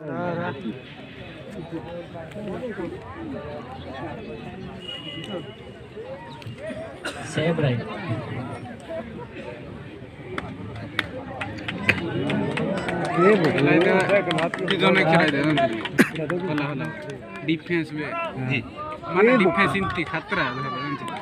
सेब डिफेंस में। हाँ। हाँ। माने डिफेंस खतरा है।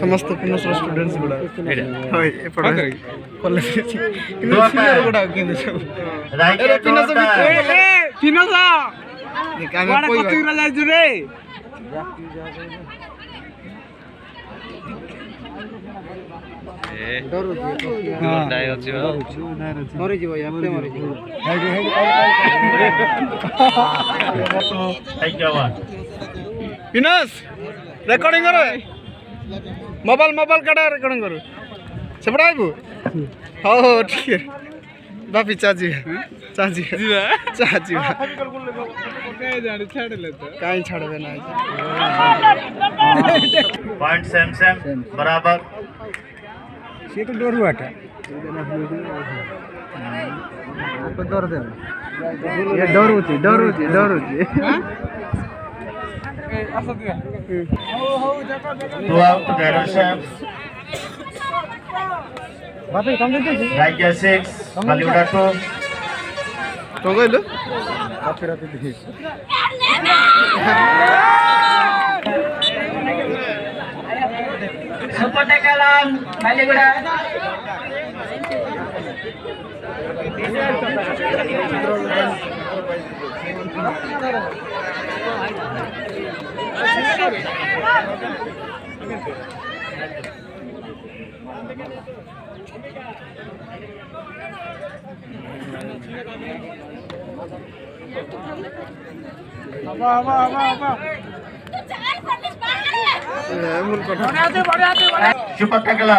समस्त पुनः छात्र स्टुडन्टस भडा होय पढ्ने कलेज सिगुलर भडा किन सब राई तीन हजार तीन ए डर हो ड्राइ हो ड्राइ हो ड्राइ हो ए बिनस रेकर्डिङ गरे मोबाइल मोबाइल कड़ा कौन कर। हाँ, हाँ, ठीक है। बापी चाची चाची चाची कहीं छाड़े ना पॉइंट सेम सेम बराबर। सी तो डर हुआ था आपको डर दे ये डर होती डर होती डर होती। आ सकते हैं? tua Pedero Chefs Ragya 6 Baliuda 2 तो गए लो आप फिर आते थे सुपटे कलाम बालीगुड़ा Thank. అబ్బా అబ్బా అబ్బా అబ్బా শুভকামনা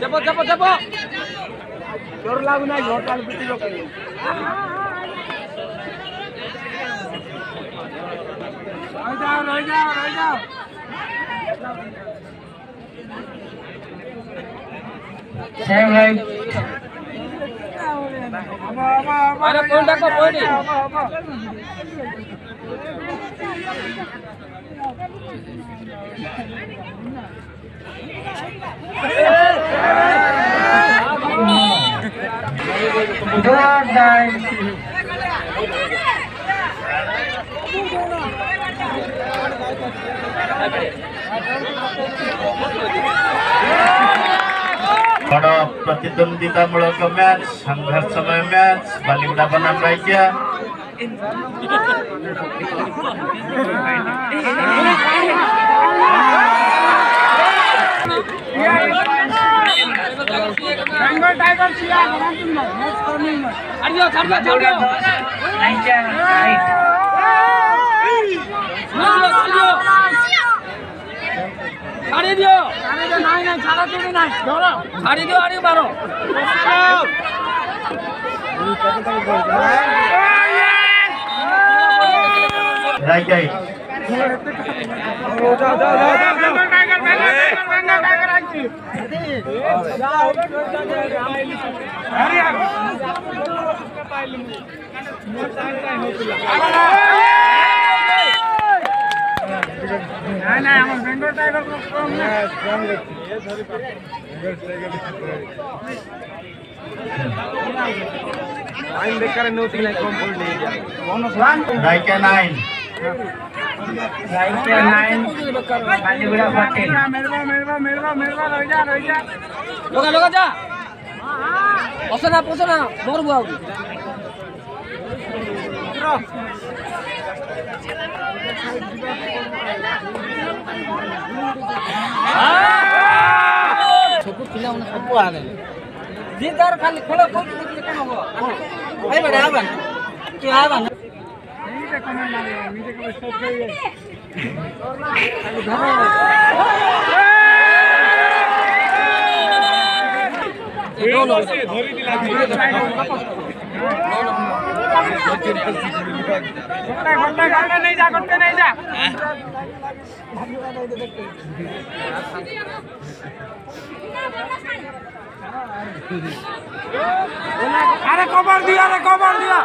যাব যাব যাব। জোর লাগু না ঘরটাল পিটি লোক রয়ে যাও। સેવ લાઈન અરે phone Dakor phone Good night. Pada pertandingan kita mulai ke match, semua match, Bali udah pernah baik ya. Ayo, ayo, ayo, ayo, ayo, ayo, ayo, ayo, ayo, ayo, ayo ছাড়া তুমি নাই ধরো ছাড়িয়ে দিও আরে বারো রাইট এইট বেঙ্গল টাইগার লগা লগা যা অসনা পসনা মরবো ସବୁ ପିଲାମାନେ ସବୁ ଆରେ ଯିଏ ତାର ଖାଲି ଖେଳ କହୁଛି ଦେଖିଲେ କ'ଣ ହବ ଭାଇ ବାଟେ ଆବା ତୁ ଆବା ଧରିଥିଲା अरे कबर दिया अरे कबर दिया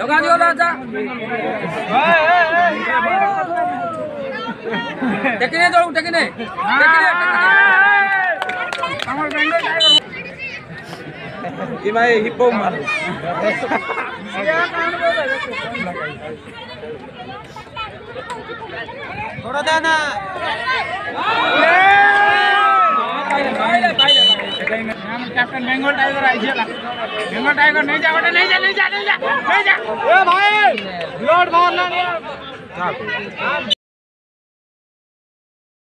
लगा दियो राजा टेकने दो टेकने टेकने टेकने कैप्टन बंगाल टाइगर आई चला बंगाल टाइगर नहीं जा बेटा नहीं जा नहीं जा नहीं जा नहीं जा ए भाई लोड मारना